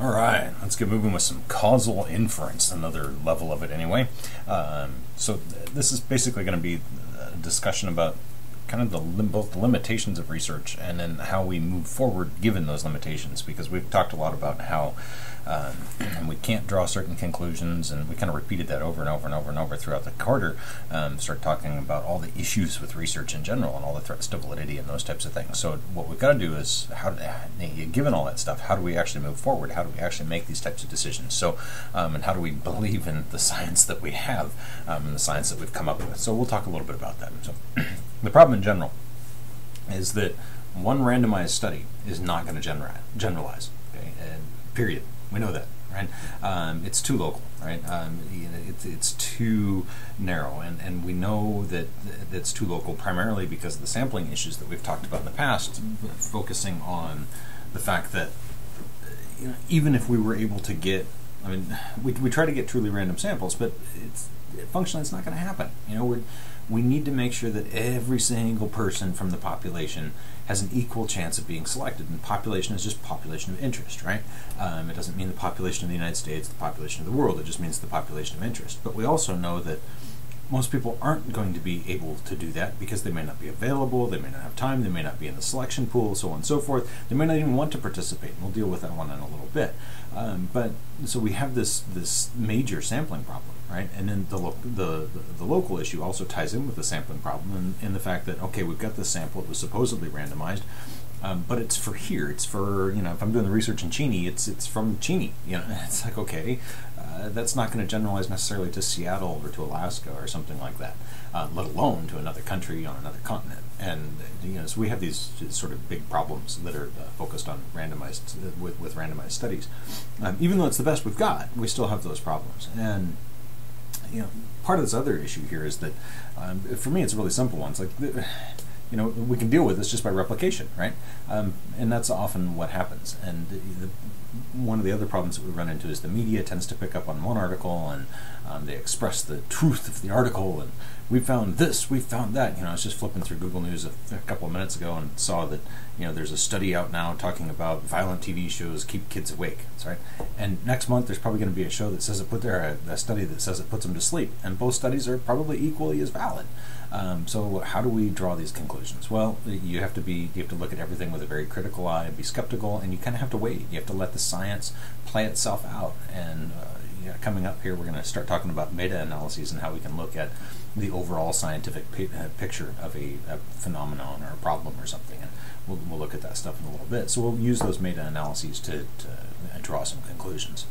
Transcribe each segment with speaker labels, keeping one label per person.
Speaker 1: All right, let's get moving with some causal inference, another level of it anyway. Um, so th- this is basically going to be a discussion about kind of the both the limitations of research and then how we move forward given those limitations, because we've talked a lot about how um, and we can't draw certain conclusions, and we kind of repeated that over and over and over and over throughout the quarter. Um, start talking about all the issues with research in general and all the threats to validity and those types of things. So what we've got to do is, how, given all that stuff, how do we actually move forward? How do we actually make these types of decisions? So, um, and how do we believe in the science that we have um, and the science that we've come up with? So we'll talk a little bit about that. So, the problem in general is that one randomized study is not going to generalize. Period. We know that, right? Um, it's too local, right? Um, it's, it's too narrow, and, and we know that it's too local primarily because of the sampling issues that we've talked about in the past, focusing on the fact that you know, even if we were able to get, I mean, we, we try to get truly random samples, but it's functionally it's not going to happen. You know, we we need to make sure that every single person from the population has an equal chance of being selected. And population is just population of interest, right? Um, it doesn't mean the population of the United States, the population of the world. It just means the population of interest. But we also know that most people aren't going to be able to do that because they may not be available, they may not have time, they may not be in the selection pool, so on and so forth. They may not even want to participate. And we'll deal with that one in a little bit. Um, but so we have this this major sampling problem, right? And then the, lo- the, the local issue also ties in with the sampling problem, and, in the fact that okay, we've got this sample, it was supposedly randomized. Um, but it's for here. It's for you know, if I'm doing the research in Cheney, it's it's from Cheney. You know, it's like okay, uh, that's not going to generalize necessarily to Seattle or to Alaska or something like that, uh, let alone to another country on another continent. And you know, so we have these sort of big problems that are uh, focused on randomized uh, with with randomized studies. Um, even though it's the best we've got, we still have those problems. And you know, part of this other issue here is that um, for me, it's a really simple one. It's like you know we can deal with this just by replication, right? Um, and that's often what happens. And the, one of the other problems that we run into is the media tends to pick up on one article and um, they express the truth of the article and we found this, we found that. You know, I was just flipping through Google News a, a, couple of minutes ago and saw that you know there's a study out now talking about violent TV shows keep kids awake. That's right. And next month there's probably going to be a show that says it put there a, a, study that says it puts them to sleep, and both studies are probably equally as valid. Um, so how do we draw these conclusions? Well, you have to be you have to look at everything with a very critical eye and be skeptical, and you kind of have to wait. You have to let the science play itself out. And uh, yeah, coming up here, we're going to start talking about meta-analyses and how we can look at the overall scientific uh, picture of a, a, phenomenon or a problem or something. And we'll, we'll look at that stuff in a little bit. So we'll use those meta-analyses to, to draw some conclusions.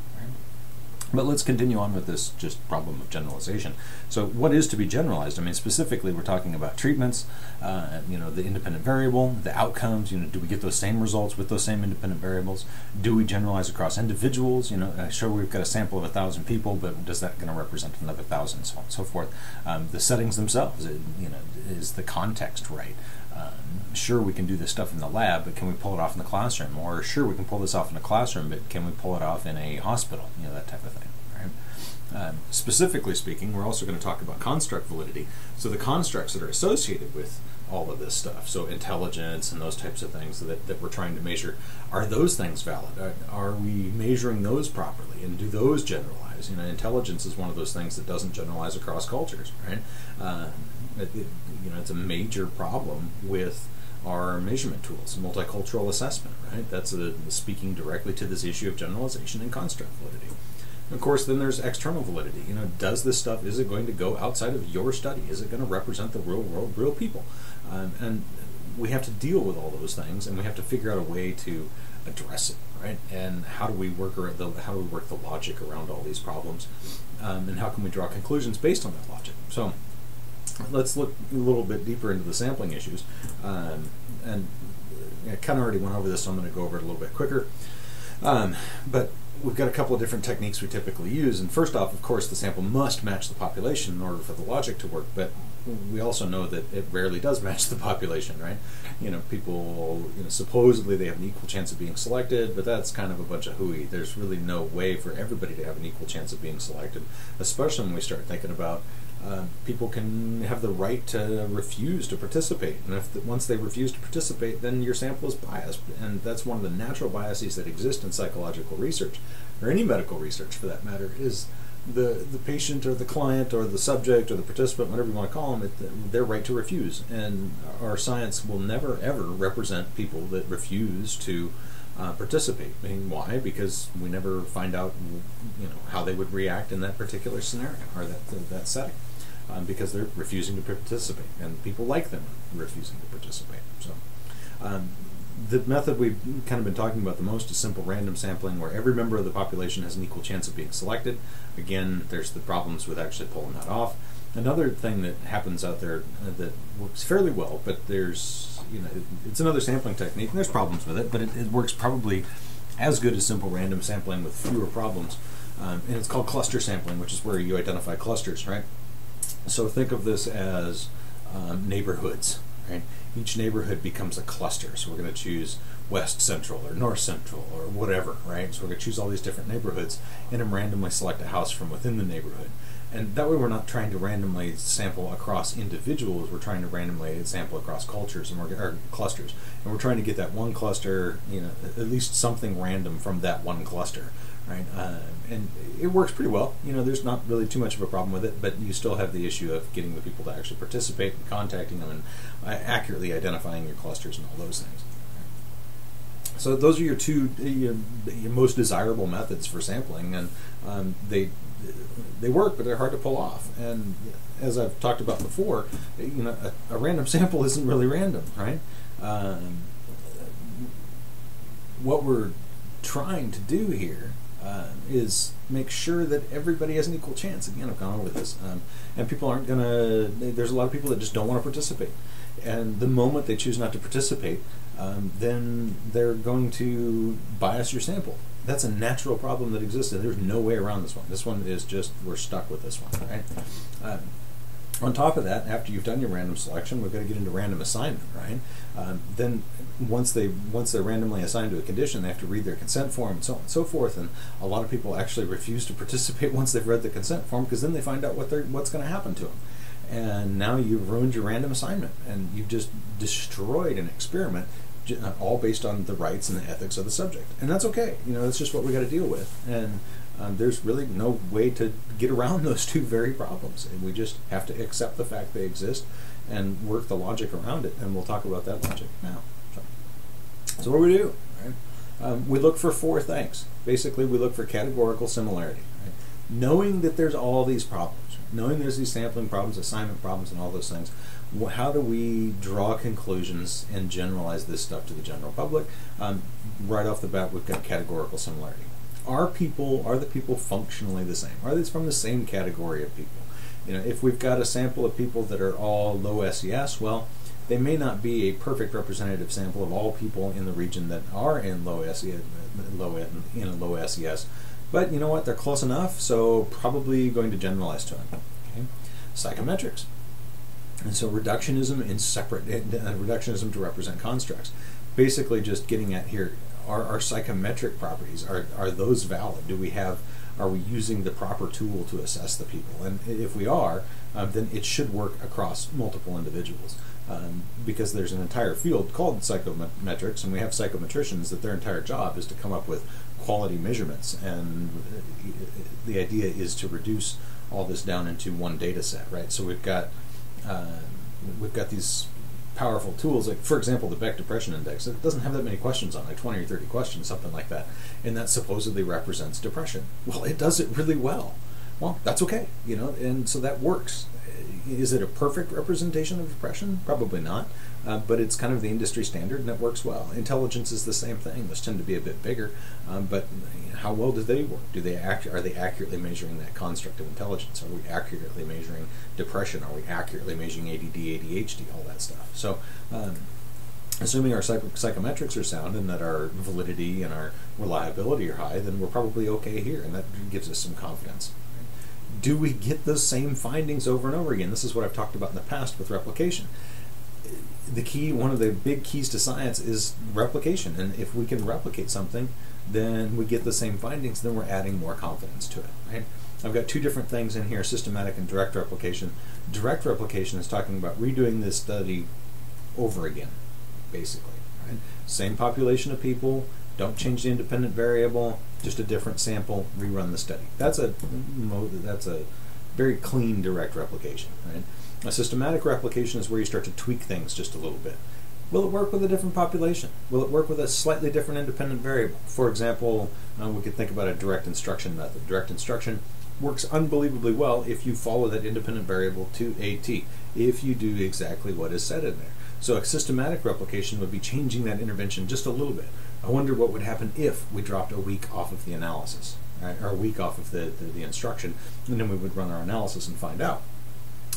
Speaker 1: But let's continue on with this just problem of generalization. So, what is to be generalized? I mean, specifically, we're talking about treatments. Uh, you know, the independent variable, the outcomes. You know, do we get those same results with those same independent variables? Do we generalize across individuals? You know, sure we've got a sample of a thousand people, but does that going to represent another thousand, so on and so forth? Um, the settings themselves. You know, is the context right? Um, sure, we can do this stuff in the lab, but can we pull it off in the classroom? Or sure, we can pull this off in the classroom, but can we pull it off in a hospital? You know, that type of thing. Right? Um, specifically speaking, we're also going to talk about construct validity. So the constructs that are associated with all of this stuff, so intelligence and those types of things that, that we're trying to measure, are those things valid? Are, are we measuring those properly? And do those generalize? You know, intelligence is one of those things that doesn't generalize across cultures, right? Uh, it, it, you know, it's a major problem with our measurement tools, multicultural assessment, right? That's a, speaking directly to this issue of generalization and construct validity. Of course, then there's external validity. You know, does this stuff is it going to go outside of your study? Is it going to represent the real world, real people? Um, and we have to deal with all those things, and we have to figure out a way to address it, right? And how do we work the how do we work the logic around all these problems, um, and how can we draw conclusions based on that logic? So let's look a little bit deeper into the sampling issues. Um, and I kind of already went over this, so I'm going to go over it a little bit quicker. Um, but we've got a couple of different techniques we typically use. And first off, of course, the sample must match the population in order for the logic to work. But we also know that it rarely does match the population, right? You know, people, you know, supposedly they have an equal chance of being selected, but that's kind of a bunch of hooey. There's really no way for everybody to have an equal chance of being selected, especially when we start thinking about uh, people can have the right to refuse to participate. And if the, once they refuse to participate, then your sample is biased. And that's one of the natural biases that exist in psychological research, or any medical research for that matter, is the, the patient or the client or the subject or the participant, whatever you want to call them, it, their right to refuse. And our science will never ever represent people that refuse to uh, participate. I mean, why? Because we never find out, you know, how they would react in that particular scenario or that that setting, um, because they're refusing to participate, and people like them refusing to participate. So. Um, the method we've kind of been talking about the most is simple random sampling, where every member of the population has an equal chance of being selected. Again, there's the problems with actually pulling that off. Another thing that happens out there uh, that works fairly well, but there's, you know, it, it's another sampling technique, and there's problems with it, but it, it, works probably as good as simple random sampling with fewer problems. Um, and it's called cluster sampling, which is where you identify clusters, right? So think of this as um, neighborhoods, right? each neighborhood becomes a cluster. So we're going to choose West Central or North Central or whatever, right? So we're going to choose all these different neighborhoods and then randomly select a house from within the neighborhood. And that way we're not trying to randomly sample across individuals, we're trying to randomly sample across cultures and we're, or clusters. And we're trying to get that one cluster, you know, at least something random from that one cluster right? Uh, and it works pretty well. You know, there's not really too much of a problem with it, but you still have the issue of getting the people to actually participate and contacting them and uh, accurately identifying your clusters and all those things. So those are your two your, your most desirable methods for sampling, and um, they they work, but they're hard to pull off. And as I've talked about before, you know, a, a random sample isn't really random, right? Um, what we're trying to do here uh, is make sure that everybody has an equal chance. Again, I've gone over this, um, and people aren't gonna. There's a lot of people that just don't want to participate, and the moment they choose not to participate, um, then they're going to bias your sample. That's a natural problem that exists, and there's no way around this one. This one is just we're stuck with this one, right? Um, on top of that, after you've done your random selection, we're going to get into random assignment, right? Um, then once they once they're randomly assigned to a condition, they have to read their consent form and so on and so forth. And a lot of people actually refuse to participate once they've read the consent form because then they find out what they're what's going to happen to them. And now you've ruined your random assignment, and you've just destroyed an experiment, all based on the rights and the ethics of the subject. And that's okay. You know, that's just what we got to deal with. And um, there's really no way to get around those two very problems. And we just have to accept the fact they exist and work the logic around it. And we'll talk about that logic now. So, so what do we do? Right? Um, we look for four things. Basically, we look for categorical similarity. Right? Knowing that there's all these problems, knowing there's these sampling problems, assignment problems, and all those things, how do we draw conclusions and generalize this stuff to the general public? Um, right off the bat, we've got categorical similarity are people are the people functionally the same? Are these from the same category of people? You know, if we've got a sample of people that are all low SES, well, they may not be a perfect representative sample of all people in the region that are in low SES, low in low SES. But you know what? They're close enough, so probably going to generalize to them. Okay? Psychometrics. And so reductionism in separate uh, reductionism to represent constructs. Basically, just getting at here are our psychometric properties are are those valid? Do we have are we using the proper tool to assess the people? And if we are, um, then it should work across multiple individuals. Um, because there's an entire field called psychometrics, and we have psychometricians that their entire job is to come up with quality measurements. And the idea is to reduce all this down into one data set, right? So we've got uh, we've got these powerful tools. Like for example, the Beck Depression Index. It doesn't have that many questions on, like twenty or thirty questions, something like that, and that supposedly represents depression. Well, it does it really well. Well, that's okay, you know, and so that works. Is it a perfect representation of depression? Probably not, uh, but it's kind of the industry standard and it works well. Intelligence is the same thing. Those tend to be a bit bigger, um, but how well do they work? Do they act? Are they accurately measuring that construct of intelligence? Are we accurately measuring depression? Are we accurately measuring ADD, ADHD, all that stuff? So. Um, assuming our psych- psychometrics are sound and that our validity and our reliability are high, then we're probably okay here, and that gives us some confidence.
Speaker 2: do we get those same findings over and over again? This is what I've talked about in the past with replication. The key, one of the big keys to science is replication. And if we can replicate something, then we get the same findings, then we're adding more confidence to it, right? I've got two different things in here, systematic and direct replication. Direct replication is talking about redoing this study over again, basically. Right? Same population of people, don't change the independent variable, just a different sample, rerun the study. That's a that's a very clean direct replication. Right? A systematic replication is where you start to tweak things just a little bit. Will it work with a different population? Will it work with a slightly different independent variable? For example, uh, we could think about a direct instruction method. Direct instruction works unbelievably well if you follow that independent variable to a T, if you do exactly what is said in there. So a systematic replication would be changing that intervention just a little bit. I wonder what would happen if we dropped a week off of the analysis, right? or a week off of the, the, the instruction, and then we would run our analysis and find out.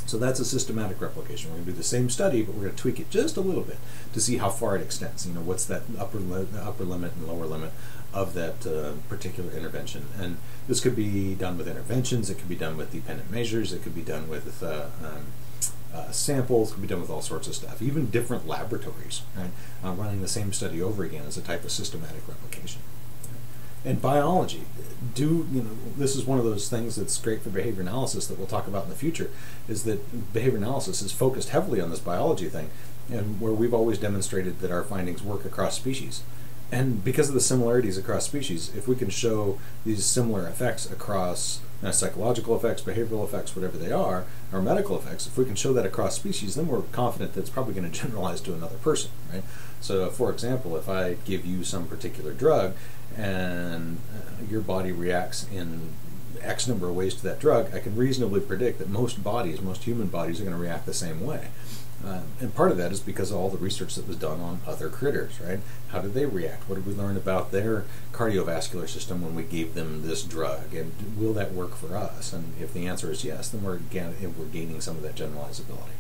Speaker 2: So that's a systematic replication. We're going to do the same study, but we're going to tweak it just a little bit to see how far it extends. You know, what's that upper li- upper limit and lower limit of that uh, particular intervention? And this could be done with interventions. It could be done with dependent measures. It could be done with uh, um, uh, samples can be done with all sorts of stuff, even different laboratories, right? Uh, running the same study over again is a type of systematic replication. And biology, do you know? This is one of those things that's great for behavior analysis that we'll talk about in the future. Is that behavior analysis is focused heavily on this biology thing, and where we've always demonstrated that our findings work across species. And because of the similarities across species, if we can show these similar effects across uh, psychological effects, behavioral effects, whatever they are, or medical effects, if we can show that across species, then we're confident that it's probably going to generalize to another person, right? So, for example, if I give you some particular drug and uh, your body reacts in X number of ways to that drug, I can reasonably predict that most bodies, most human bodies, are going to react the same way. Uh, and part of that is because of all the research that was done on other critters, right? How did they react? What did we learn about their cardiovascular system when we gave them this drug? And will that work for us? And if the answer is yes, then we're, again, we're gaining some of that generalizability.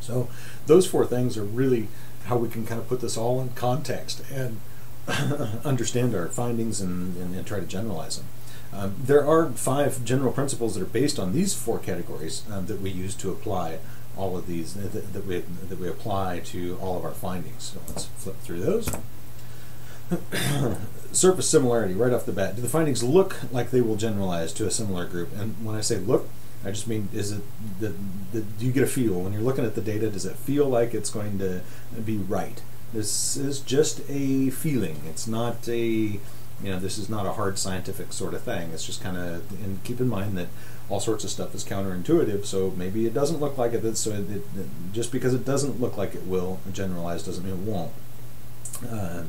Speaker 2: So those four things are really how we can kind of put this all in context and understand our findings and, and, and, try to generalize them. Um, there are five general principles that are based on these four categories um, that we use to apply all of these that, that, we, that we apply to all of our findings. So let's flip through those. Surface similarity right off the bat. Do the findings look like they will generalize to a similar group? And when I say look, I just mean is it the, the do you get a feel when you're looking at the data? Does it feel like it's going to be right? This is just a feeling. It's not a you know this is not a hard scientific sort of thing. It's just kind of and keep in mind that all sorts of stuff is counterintuitive. So maybe it doesn't look like it. So it, it, just because it doesn't look like it will generalize doesn't mean it won't. Um,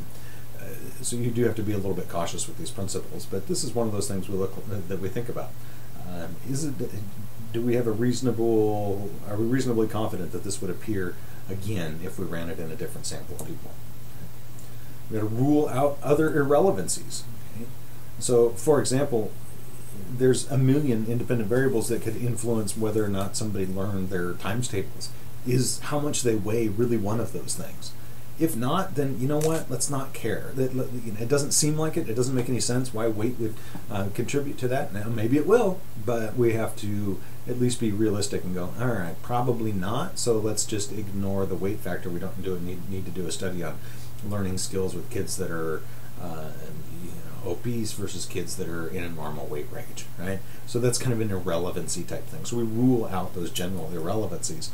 Speaker 2: uh, so you do have to be a little bit cautious with these principles. But this is one of those things we look that we think about. Um, is it? Do we have a reasonable? Are we reasonably confident that this would appear again if we ran it in a different sample of people? We got to rule out other irrelevancies. So, for example, there's a million independent variables that could influence whether or not somebody learned their times tables. Is how much they weigh really one of those things? If not, then you know what? Let's not care. It doesn't seem like it. It doesn't make any sense why weight would uh, contribute to that. Now, maybe it will, but we have to at least be realistic and go, all right, probably not. So let's just ignore the weight factor. We don't do need, need to do a study on learning skills with kids that are uh, obese versus kids that are in a normal weight range, right? So that's kind of an irrelevancy type thing. So we rule out those general irrelevancies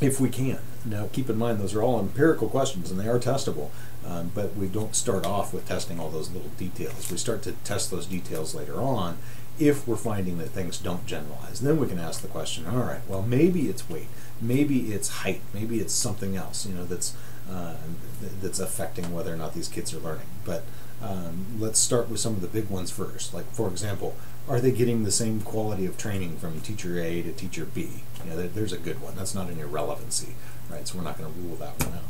Speaker 2: if we can. Now, keep in mind, those are all empirical questions and they are testable, um, but we don't start off with testing all those little details. We start to test those details later on if we're finding that things don't generalize. Then we can ask the question, all right, well, maybe it's weight, maybe it's height, maybe it's something else, you know, that's, uh, that's affecting whether or not these kids are learning. But um, let's start with some of the big ones first. Like, for example, are they getting the same quality of training from teacher A to teacher B? You know, there's a good one. That's not an irrelevancy, right? So we're not going to rule that one out.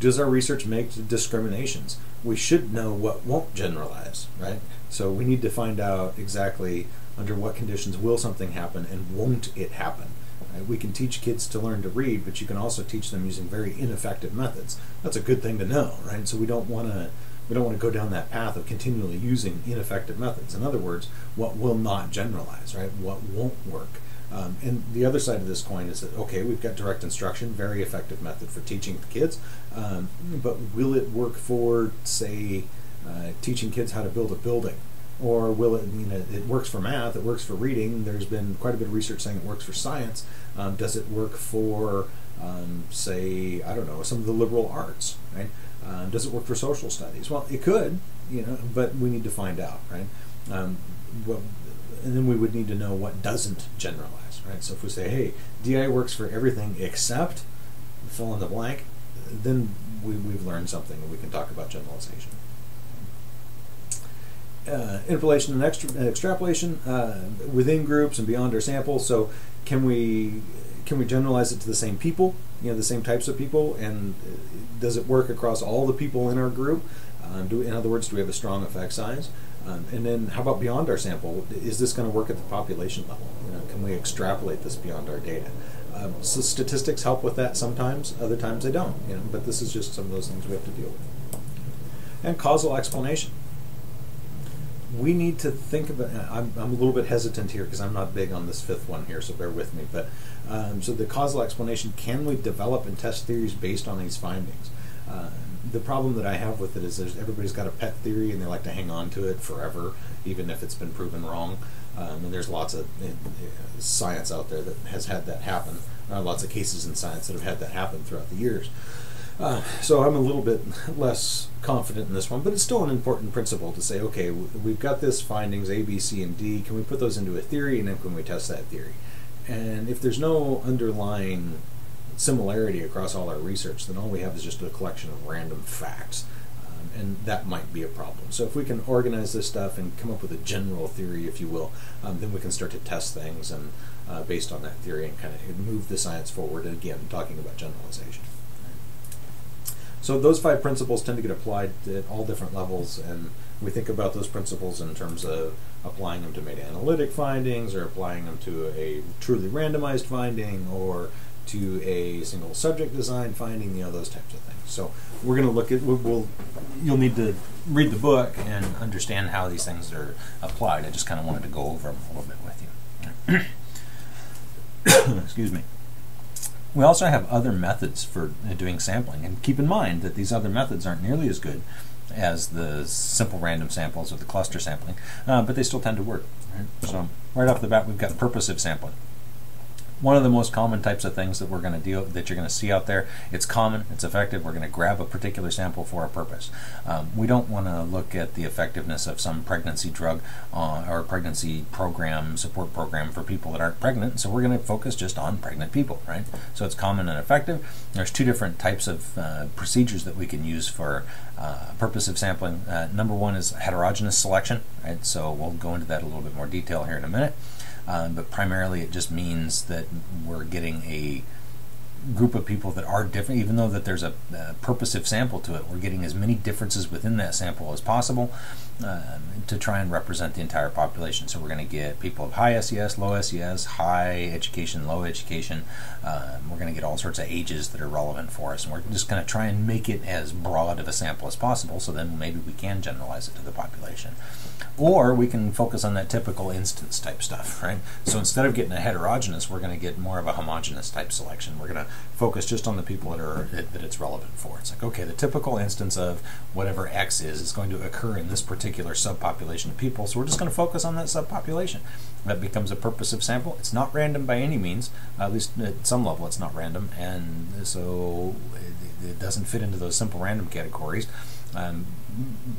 Speaker 2: Does our research make discriminations? We should know what won't generalize, right? So we need to find out exactly under what conditions will something happen and won't it happen. Right? We can teach kids to learn to read, but you can also teach them using very ineffective methods. That's a good thing to know, right? So we don't want to we don't want to go down that path of continually using ineffective methods. In other words, what will not generalize, right? What won't work. Um, and the other side of this coin is that okay, we've got direct instruction, very effective method for teaching the kids, um, but will it work for, say, uh, teaching kids how to build a building? Or will it, you know, it works for math, it works for reading. There's been quite a bit of research saying it works for science. Um, does it work for, um, say, I don't know, some of the liberal arts, right? Um, does it work for social studies? Well, it could, you know, but we need to find out, right? Um, well, and then we would need to know what doesn't generalize, right? So if we say, hey, DI works for everything except fill in the blank, then we, we've learned something and we can talk about generalization. Uh, interpolation and extra, uh, extrapolation uh, within groups and beyond our sample. So can we can we generalize it to the same people, you know, the same types of people, and uh, does it work across all the people in our group? Um, do, in other words, do we have a strong effect size? Um, and then, how about beyond our sample? Is this going to work at the population level? You know, can we extrapolate this beyond our data? Um, so statistics help with that sometimes. Other times they don't. You know, but this is just some of those things we have to deal with. And causal explanation. We need to think about. I'm, I'm a little bit hesitant here because I'm not big on this fifth one here, so bear with me. But um, so the causal explanation: Can we develop and test theories based on these findings? Uh, the problem that I have with it is everybody's got a pet theory and they like to hang on to it forever, even if it's been proven wrong. Um, and there's lots of uh, science out there that has had that happen. Are lots of cases in science that have had that happen throughout the years. Uh, so I'm a little bit less confident in this one, but it's still an important principle to say, okay, we've got this findings A, B, C, and D. Can we put those into a theory, and then can we test that theory? And if there's no underlying similarity across all our research, then all we have is just a collection of random facts. Um, and that might be a problem. So if we can organize this stuff and come up with a general theory, if you will, um, then we can start to test things and uh, based on that theory and kind of move the science forward. Again, talking about generalization. So those five principles tend to get applied at all different levels, and we think about those principles in terms of applying them to meta-analytic findings, or applying them to a truly randomized finding, or to a single subject design finding, you know, those types of things. So we're going to look at, we'll, we'll, you'll need to read the book and understand how these things are applied. I just kind of wanted to go over them a little bit with you. Excuse me. We also have other methods for doing sampling, and keep in mind that these other methods aren't nearly as good as the simple random samples or the cluster sampling, uh, but they still tend to work. Right? So right off the bat, we've got purposive sampling one of the most common types of things that we're going to deal that you're going to see out there. It's common, it's effective. We're going to grab a particular sample for a purpose. Um, we don't want to look at the effectiveness of some pregnancy drug uh, or pregnancy program, support program for people that aren't pregnant. So we're going to focus just on pregnant people, right? So it's common and effective. There's two different types of uh, procedures that we can use for uh, of sampling. Uh, number one is heterogeneous selection, right? So we'll go into that a little bit more detail here in a minute. Um, but primarily it just means that we're getting a group of people that are different, even though that there's a, a purposive sample to it. We're getting as many differences within that sample as possible um, to try and represent the entire population. So we're going to get people of high SES, low SES, high education, low education. Um, we're going to get all sorts of ages that are relevant for us, and we're just going to try and make it as broad of a sample as possible. So then maybe we can generalize it to the population. Or we can focus on that typical instance type stuff, right? So instead of getting a heterogeneous, we're going to get more of a homogeneous type selection. We're going to focus just on the people that are that it's relevant for. It's like, okay, the typical instance of whatever X is is going to occur in this particular subpopulation of people, so we're just going to focus on that subpopulation. That becomes a purposive sample. It's not random by any means, at least at some level it's not random, and so it, it doesn't fit into those simple random categories. Um,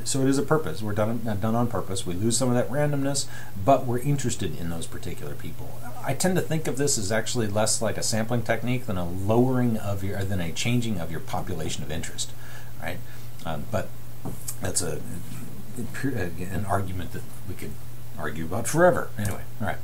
Speaker 2: so it is a purpose. We're done done on purpose. We lose some of that randomness, but we're interested in those particular people. I tend to think of this as actually less like a sampling technique than a lowering of your than a changing of your population of interest, right? Um, but that's a an argument that we could argue about forever. Anyway, all right.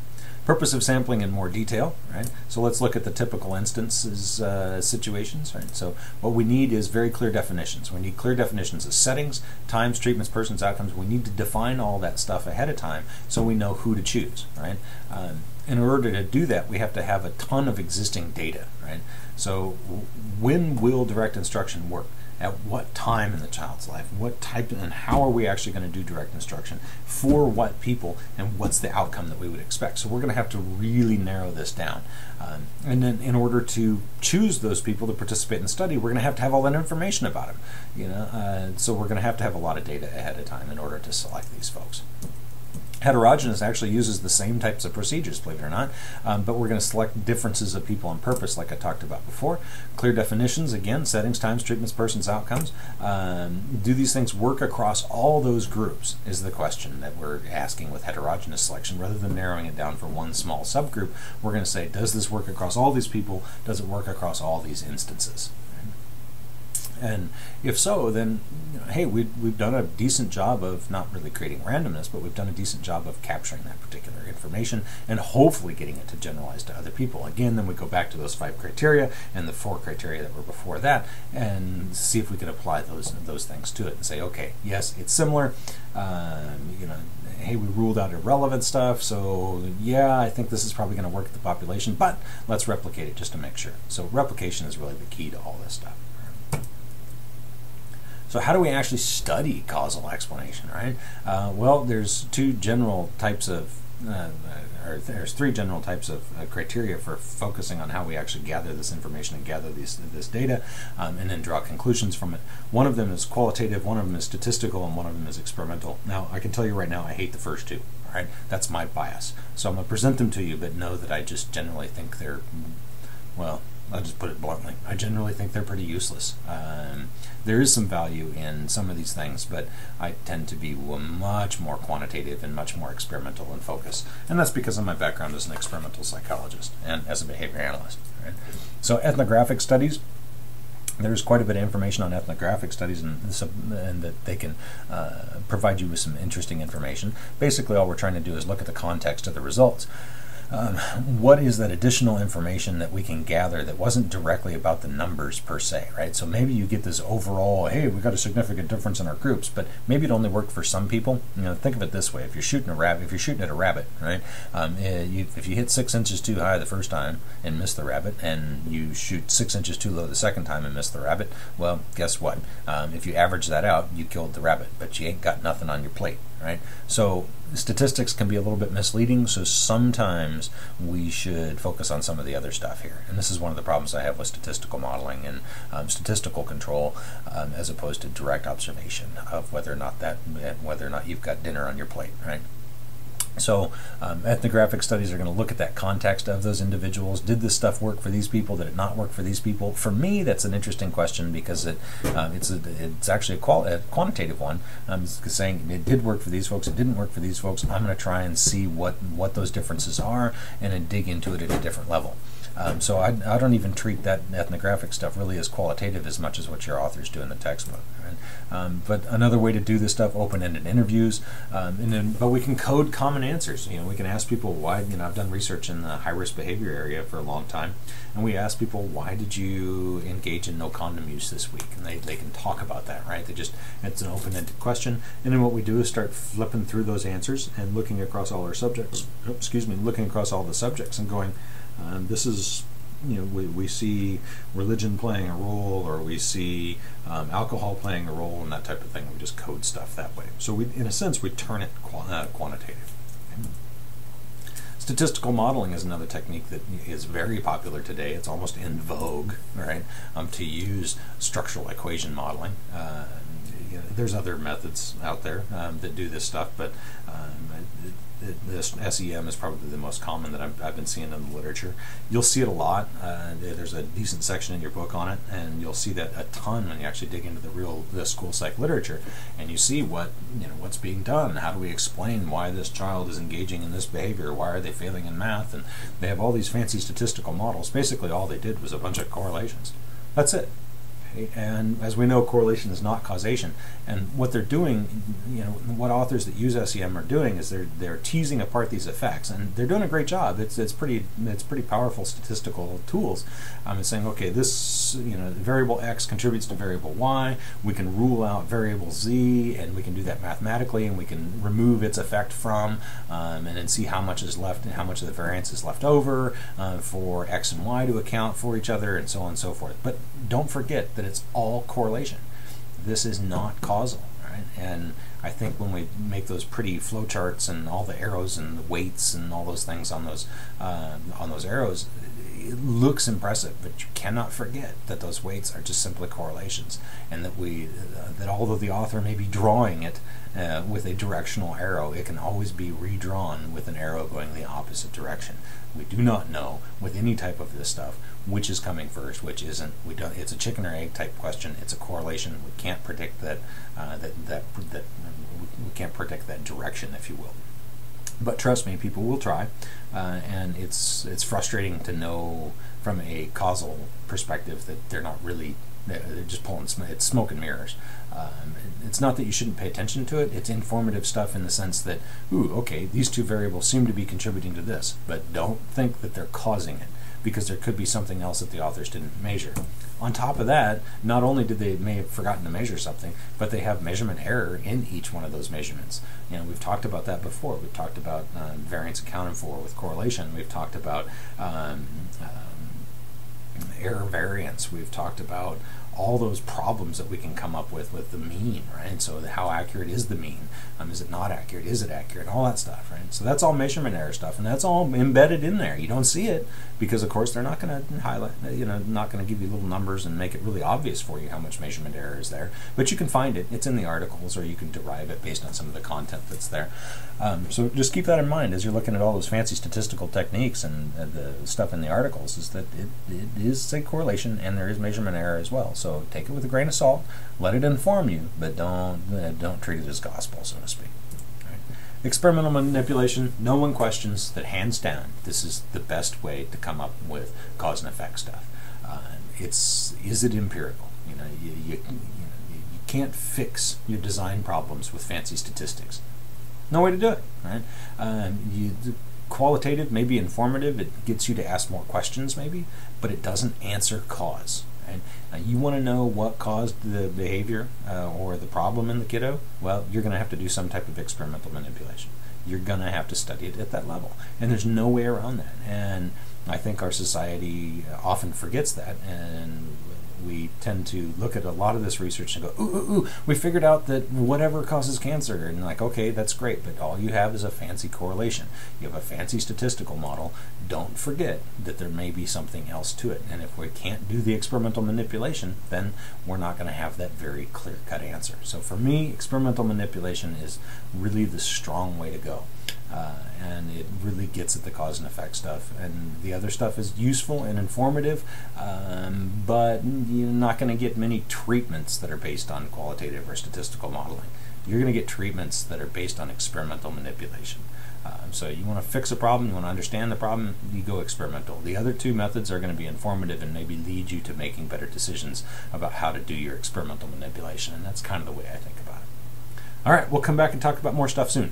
Speaker 2: Purpose of sampling in more detail, right? So let's look at the typical instances uh, situations, right? So what we need is very clear definitions. We need clear definitions of settings, times, treatments, persons, outcomes. We need to define all that stuff ahead of time so we know who to choose, right? Um, in order to do that, we have to have a ton of existing data, right? So when will direct instruction work?
Speaker 1: At what time in the child's life, what type, and how are we actually going to do direct instruction for what people, and what's the outcome that we would expect. So we're going to have to really narrow this down. Um, and then, in order to choose those people to participate in the study, we're going to have to have all that information about them. You know, uh, so we're going to have to have a lot of data ahead of time in order to select these folks. Heterogeneous actually uses the same types of procedures, believe it or not, um, but we're going to select differences of people on purpose, like I talked about before. Clear definitions, again, settings, times, treatments, persons, outcomes. Um, do these things work across all those groups, is the question that we're asking with heterogeneous selection. Rather than narrowing it down for one small subgroup, we're going to say, does this work across all these people? Does it work across all these instances? And if so, then you know, hey, we, we've done a decent job of not really creating randomness, but we've done a decent job of capturing that particular information and hopefully getting it to generalize to other people. Again, then we go back to those five criteria and the four criteria that were before that and see if we can apply those those things to it and say, okay, yes, it's similar. Um, you know, hey, we ruled out irrelevant stuff, so yeah, I think this is probably going to work with the population, but let's replicate it just to make sure. So replication is really the key to all this stuff. So how do we actually study causal explanation, right? Uh, well, there's two general types of, uh, or there's three general types of uh, criteria for focusing on how we actually gather this information and gather these, this data, um, and then draw conclusions from it. One of them is qualitative, one of them is statistical, and one of them is experimental. Now, I can tell you right now, I hate the first two. Right, that's my bias. So I'm gonna present them to you, but know that I just generally think they're, well, I'll just put it bluntly. I generally think they're pretty useless. Um, there is some value in some of these things, but I tend to be much more quantitative and much more experimental in focus. And that's because of my background as an experimental psychologist and as a behavior analyst. Right? So ethnographic studies, there's quite a bit of information on ethnographic studies and, and that they can uh, provide you with some interesting information. Basically, all we're trying to do is look at the context of the results um, what is that additional information that we can gather that wasn't directly about the numbers per se, right? So maybe you get this overall, hey, we got a significant difference in our groups, but maybe it only worked for some people. You know, think of it this way: if you're shooting a rabbit, if you're shooting at a rabbit, right? Um, eh, you, if you hit six inches too high the first time and miss the rabbit, and you shoot six inches too low the second time and miss the rabbit, well, guess what? Um, if you average that out, you killed the rabbit, but you ain't got nothing on your plate, right? So statistics can be a little bit misleading, so sometimes we should focus on some of the other stuff here. And this is one of the problems I have with statistical modeling and um, statistical control, um, as opposed to direct observation of whether or not that whether or not you've got dinner on your plate, right? So um, ethnographic studies are going to look at that context of those individuals. Did this stuff work for these people? Did it not work for these people? For me, that's an interesting question because it um, it's a, it's actually a, qual- a quantitative one. I'm saying it did work for these folks, it didn't work for these folks. I'm going to try and see what what those differences are and then dig into it at a different level. Um, so I, I don't even treat that ethnographic stuff really as qualitative as much as what your authors do in the textbook. Right? Um, but another way to do this stuff, open-ended interviews, um, and then but we can code common answers. You know, we can ask people why. You know, I've done research in the high-risk behavior area for a long time, and we ask people why did you engage in no condom use this week, and they, they can talk about that, right? They just it's an open-ended question, and then what we do is start flipping through those answers and looking across all our subjects. Excuse me, looking across all the subjects and going um, this is, you know, we, we see religion playing a role, or we see um, alcohol playing a role, and that type of thing. We just code stuff that way. So we, in a sense, we turn it uh, quantitative. Statistical modeling is another technique that is very popular today. It's almost in vogue, right? Um, to use structural equation modeling. Uh, you know, there's other methods out there um, that do this stuff, but um, this SEM is probably the most common that I've, I've, been seeing in the literature. You'll see it a lot. Uh, there's a decent section in your book on it, and you'll see that a ton when you actually dig into the real the school psych literature, and you see what you know what's being done. How do we explain why this child is engaging in this behavior? Why are they failing in math? And they have all these fancy statistical models. Basically, all they did was a bunch of correlations. That's it. And as we know, correlation is not causation. And what they're doing, you know, what authors that use SEM are doing is they're they're teasing apart these effects, and they're doing a great job. It's it's pretty it's pretty powerful statistical tools. I'm saying, okay, this you know variable x contributes to variable y. We can rule out variable z, and we can do that mathematically, and we can remove its effect from, um, and then see how much is left and how much of the variance is left over uh, for x and y to account for each other, and so on and so forth. But don't forget that it's all correlation. this is not causal, right? And I think when we make those pretty flowcharts and all the arrows and the weights and all those things on those uh, on those arrows, it looks impressive, but you cannot forget that those weights are just simply correlations, and that we uh, that although the author may be drawing it uh, with a directional arrow, it can always be redrawn with an arrow going the opposite direction. We do not know with any type of this stuff which is coming first, which isn't. We don't. It's a chicken or egg type question. It's a correlation. We can't predict that. Uh, that that that we can't predict that direction, if you will. But trust me, people will try, uh, and it's it's frustrating to know from a causal perspective that they're not really they're just pulling sm- it's smoke and mirrors. Um, it's not that you shouldn't pay attention to it. It's informative stuff in the sense that, ooh, okay, these two variables seem to be contributing to this, but don't think that they're causing it because there could be something else that the authors didn't measure. On top of that, not only did they may have forgotten to measure something, but they have measurement error in each one of those measurements. You know, we've talked about that before. We've talked about uh, variance accounted for with correlation. We've talked about um, um, error variance. We've talked about all those problems that we can come up with with the mean, right? So how accurate is the mean? Um, is it not accurate? Is it accurate? All that stuff, right? So that's all measurement error stuff, and that's all embedded in there. You don't see it because, of course, they're not going to highlight, you know, not going to give you little numbers and make it really obvious for you how much measurement error is there. But you can find it. It's in the articles, or you can derive it based on some of the content that's there. Um, so just keep that in mind as you're looking at all those fancy statistical techniques and uh, the stuff in the articles. Is that it, it is a correlation and there is measurement error as well. So take it with a grain of salt. Let it inform you, but don't uh, don't treat it as gospel, so to speak. Experimental manipulation, no one questions that hands down this is the best way to come up with cause and effect stuff. Uh, it's is it empirical? You know, you, you, you, know, you can't fix your design problems with fancy statistics. No way to do it, right? Um, you, qualitative, maybe informative. It gets you to ask more questions, maybe, but it doesn't answer cause. Right? Now, you want to know what caused the behavior uh, or the problem in the kiddo? Well, you're going to have to do some type of experimental manipulation. You're going to have to study it at that level, and there's no way around that. And I think our society often forgets that, and tend to look at a lot of this research and go, ooh, ooh, ooh, we figured out that whatever causes cancer. And like, okay, that's great, but all you have is a fancy correlation. You have a fancy statistical model. Don't forget that there may be something else to it. And if we can't do the experimental manipulation, then we're not going to have that very clear cut answer. So for me, experimental manipulation is really the strong way to go. Uh, and it really gets at the cause and effect stuff. And the other stuff is useful and informative, um, but you're not going to get many treatments that are based on qualitative or statistical modeling. You're going to get treatments that are based on experimental manipulation. Um, so you want to fix a problem, you want to understand the problem, you go experimental. The other two methods are going to be informative and maybe lead you to making better decisions about how to do your experimental manipulation, and that's kind of the way I think about it. All right, we'll come back and talk about more stuff soon.